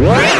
Wow!